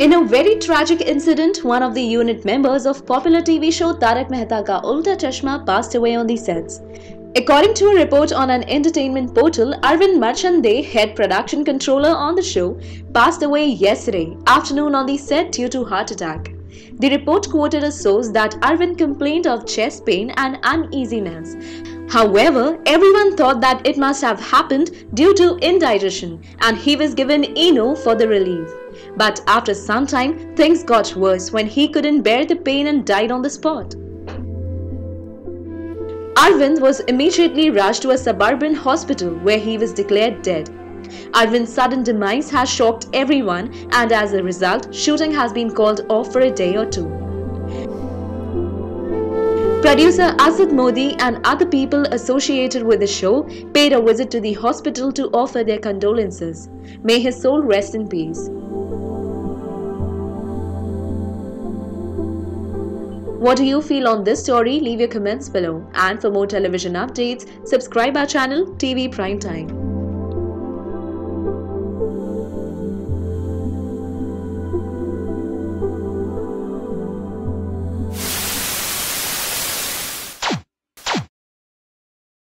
In a very tragic incident, one of the unit members of popular TV show Taarak Mehta Ka Ooltah Chashma passed away on the sets. According to a report on an entertainment portal, Arvind Marchande, head production controller on the show, passed away yesterday afternoon on the set due to heart attack. The report quoted a source that Arvind complained of chest pain and uneasiness. However, everyone thought that it must have happened due to indigestion and he was given Eno for the relief. But after some time, things got worse when he couldn't bear the pain and died on the spot. Arvind was immediately rushed to a suburban hospital where he was declared dead. Arvind's sudden demise has shocked everyone and as a result, shooting has been called off for a day or two. Producer Asit Modi and other people associated with the show paid a visit to the hospital to offer their condolences. May his soul rest in peace. What do you feel on this story? Leave your comments below. And for more television updates, subscribe our channel TV Prime Time.